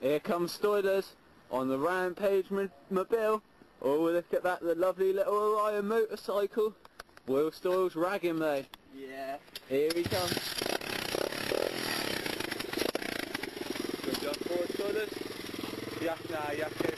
Here comes Stoilers on the Rampage mo- Mobile. Oh, look at that, the lovely little Orion motorcycle. Will Stoylez rag him though. Yeah. Here he comes. Good job forward, Stoilers. Yeah, nah, you have to go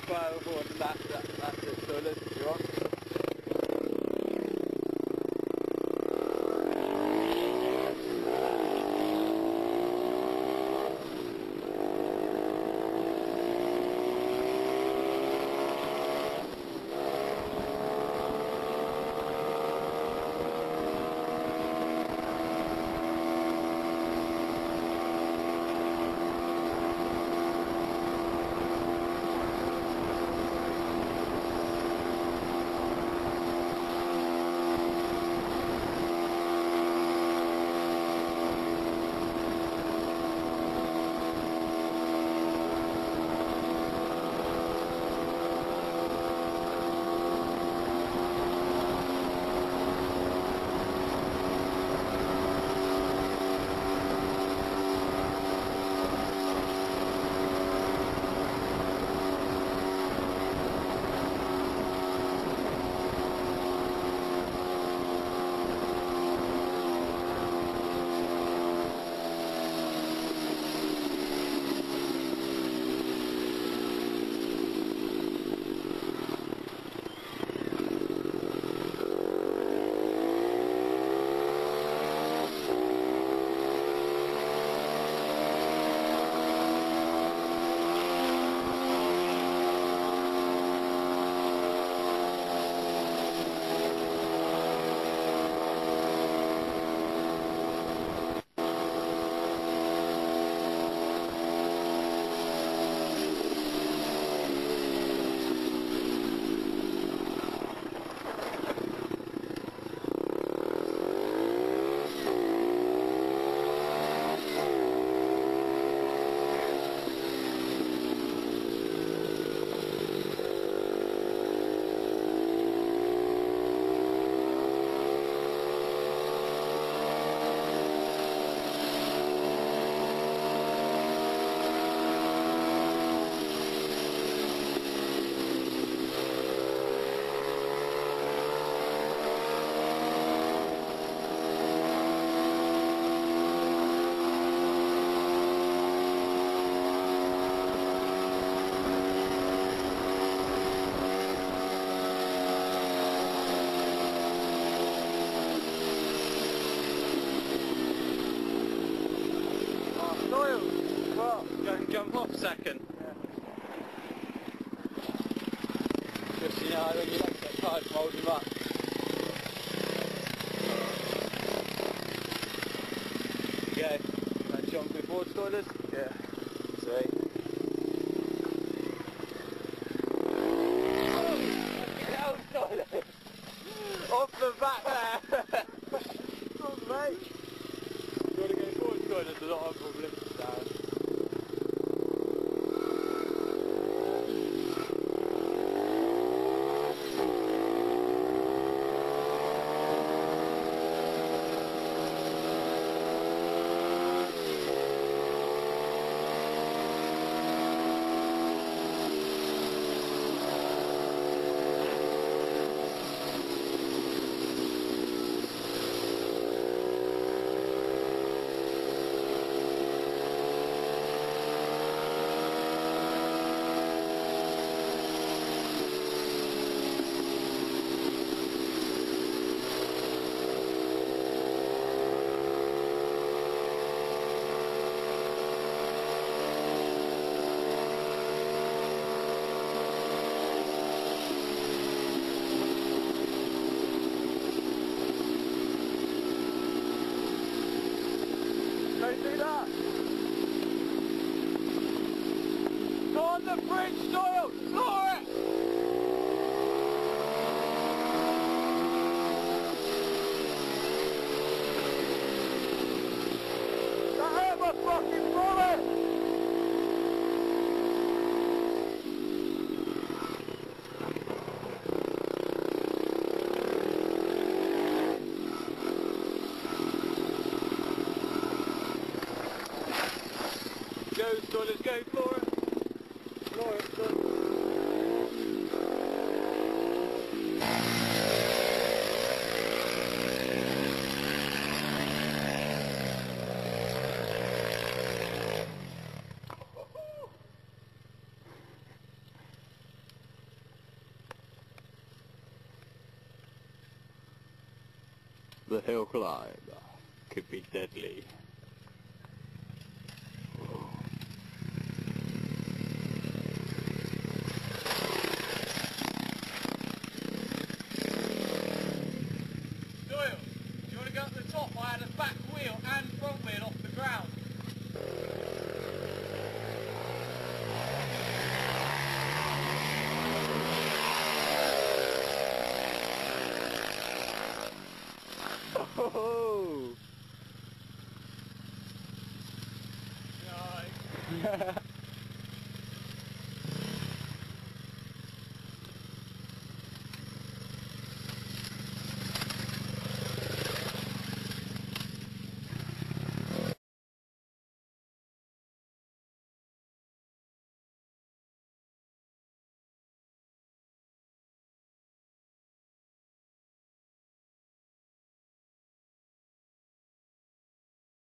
jump off second. Just you know, when you like that from holding him up. Okay, and jumping forward, Stoilers? Yeah. Sweet. Off the back there! oh, mate! You want to go forward, Stoilers? There's not a problem. Down. Go on the bridge, Doyle! Floor go, Flora? Flora, the hill climb could be deadly. Doyle, do you want to go up the top? I had a back wheel and front wheel off the ground. Oh! Nice.